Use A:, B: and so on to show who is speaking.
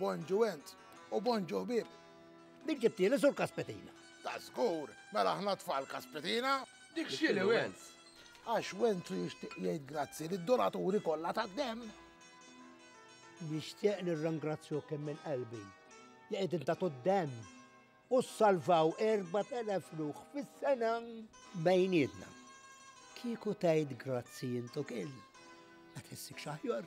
A: Bonġu ent, u bonġu ħbieb.
B: Dik ġibtieli sur Kaspetina.
A: Ta' żgur, mela aħna tfal Kaspetina.
C: Dik x'inhi went?
A: Għax wentu jixtieq jgħid grazzi lid-donaturi kollha tad-demm.
B: Nixtieq nirrangrazzjahom kemm minn qalbi li qegħdin tagħtu d-demm. u ssalvaw 4,000 ruħ fis-sena bejnietna. Kieku tajt grazzi intu kien, ma tessik xaħjor.